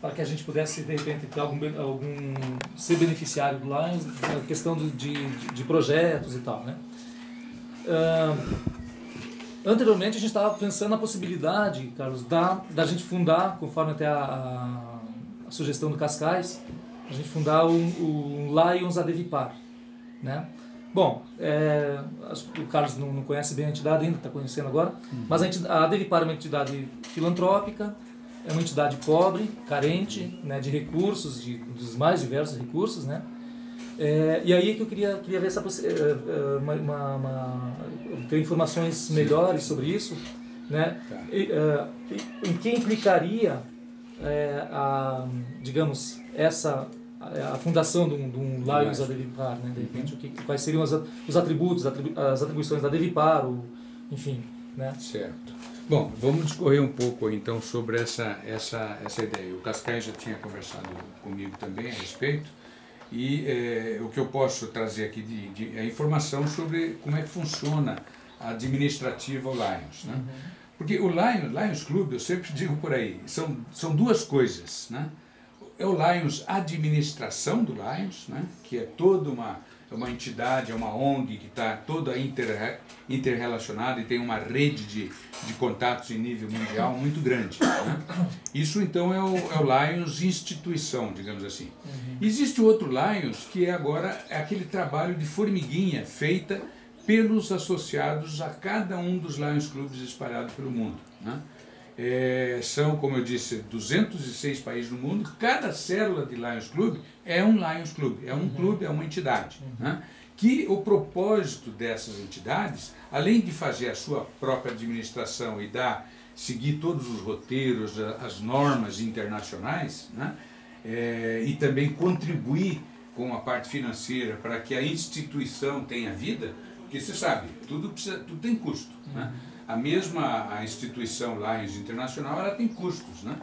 para que a gente pudesse, de repente, ter algum, algum ser beneficiário do Lions, a questão do, de, de projetos e tal, né? Uh, anteriormente a gente estava pensando na possibilidade, Carlos, da, da gente fundar, conforme até a, a, a sugestão do Cascais, a gente fundar o, o Lions Adevipar, né? Bom, é, o Carlos não, não, conhece bem a entidade ainda, está conhecendo agora, uhum. mas a, entidade, a Adevipar é uma entidade filantrópica, é uma entidade pobre, carente né, de recursos, de, dos mais diversos recursos, né? É, e aí que eu queria, queria ver essa é, é, uma, uma, uma, ter informações melhores sobre isso, né? Tá. E, uh, em que implicaria, é, a, digamos, essa a, fundação de um, de um Lions Adevipar, né? De repente, uhum. o que, quais seriam as, os atributos, as atribuições da Adevipar, o, enfim, né? Certo. Bom, vamos discorrer um pouco então sobre essa, essa, essa ideia. O Cascais já tinha conversado comigo também a respeito, e é, o que eu posso trazer aqui de, de, é informação sobre como é que funciona a administrativa Lions. Né? Uhum. Porque o Lions, Lions Club, eu sempre digo por aí, são, são duas coisas. Né? É o Lions Administração do Lions, né? que é toda uma é uma entidade, é uma ONG que está toda inter, interrelacionada e tem uma rede de, de contatos em nível mundial muito grande. Né? Isso então é o, é o Lions instituição, digamos assim. Uhum. Existe outro Lions que é agora é aquele trabalho de formiguinha feita pelos associados a cada um dos Lions Clubs espalhados pelo mundo. Né? É, são, como eu disse, 206 países no mundo. Cada célula de Lions Club é um Lions Club, é um uhum. clube, é uma entidade. Uhum. Né? Que o propósito dessas entidades, além de fazer a sua própria administração e dar, seguir todos os roteiros, as normas internacionais, né? É, e também contribuir com a parte financeira para que a instituição tenha vida, porque você sabe, tudo, precisa, tudo tem custo. Né? Uhum. Né? A mesma a instituição Lions Internacional ela tem custos, né?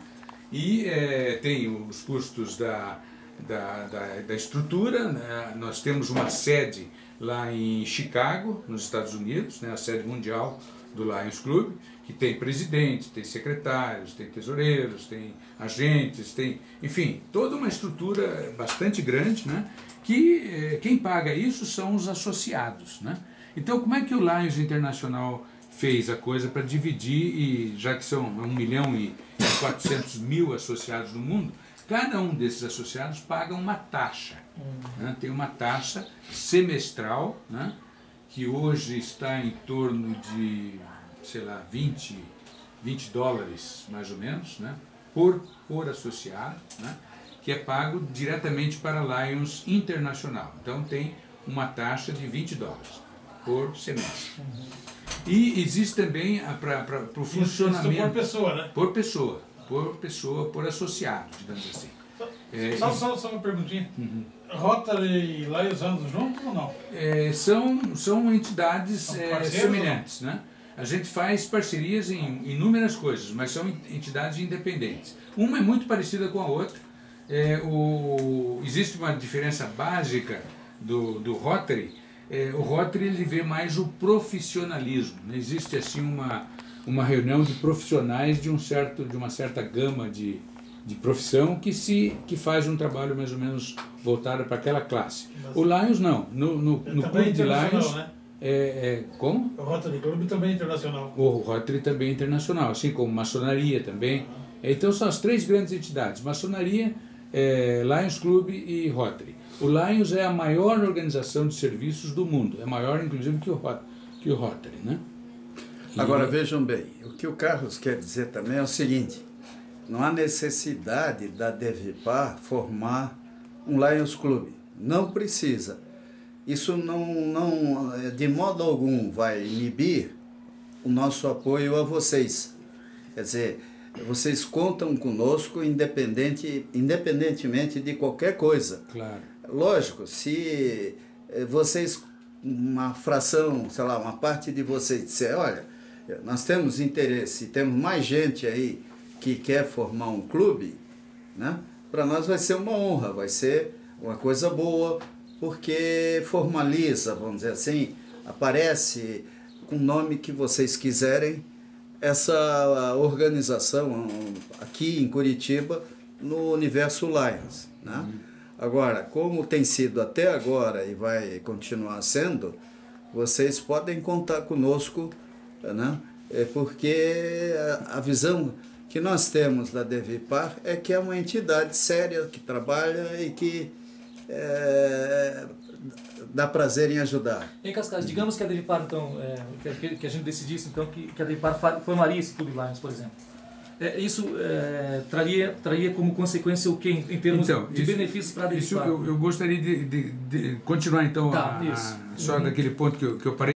E é, tem os custos da, da, da, da estrutura, né? nós temos uma sede lá em Chicago, nos Estados Unidos, né? a sede mundial do Lions Club, que tem presidente, tem secretários, tem tesoureiros, tem agentes, tem, enfim, toda uma estrutura bastante grande, né? que eh, quem paga isso são os associados. Né? Então, como é que o Lions Internacional fez a coisa para dividir, e já que são 1 milhão e 400 mil associados no mundo, cada um desses associados paga uma taxa. Uhum. Né? Tem uma taxa semestral, né? que hoje está em torno de, sei lá, 20, 20 dólares mais ou menos, né? por, por associado, né? que é pago diretamente para a Lions Internacional. Então tem uma taxa de 20 dólares por semestre. E existe também para o funcionamento. Isso por pessoa, né? Por pessoa, por pessoa, por associado, digamos assim. É, só, só, só uma perguntinha. Uhum. Rotary e Lions andam juntos ou não? É, são, são entidades são é, semelhantes, né? A gente faz parcerias em inúmeras coisas, mas são entidades independentes. Uma é muito parecida com a outra. É, o, existe uma diferença básica do, do Rotary, é, o Rotary ele vê mais o profissionalismo. Não existe assim uma, uma reunião de profissionais de, um certo, de uma certa gama de, de profissão que se que faz um trabalho mais ou menos voltado para aquela classe. Mas, o Lions não. No, no, no clube de Lions. Né? É, é, como? O Rotary Club também é internacional. O Rotary também é internacional, assim como maçonaria também. Ah. Então são as três grandes entidades: maçonaria, é, Lions Club e Rotary. O Lions é a maior organização de serviços do mundo, é maior inclusive que o, que o Rotary. Né? E... Agora vejam bem, o que o Carlos quer dizer também é o seguinte: não há necessidade da Devipar formar um Lions Club. Não precisa. Isso não, não de modo algum vai inibir o nosso apoio a vocês. Quer dizer, vocês contam conosco independente, independentemente de qualquer coisa. Claro. Lógico, se eh, vocês, uma fração, sei lá, uma parte de vocês disser, olha, nós temos interesse, temos mais gente aí que quer formar um clube, né? Para nós vai ser uma honra, vai ser uma coisa boa, porque formaliza, vamos dizer assim, aparece com o nome que vocês quiserem essa organização aqui em Curitiba no universo Lions. Né? Agora, como tem sido até agora e vai continuar sendo, vocês podem contar conosco, né? é porque a visão que nós temos da Devipar é que é uma entidade séria que trabalha e que é, dá prazer em ajudar. Em Cascais, digamos que a Devipar, então, é, que, que, a gente decidisse então que, que a Devipar formaria esse Clube Lions, por exemplo. É, isso é, traria, traria como consequência o que em, em termos Então, de isso- benefícios para a Isso Devipar? eu, eu gostaria de, de- de continuar então Tá, a- a- isso. só Uhum. daquele ponto que eu, que eu parei.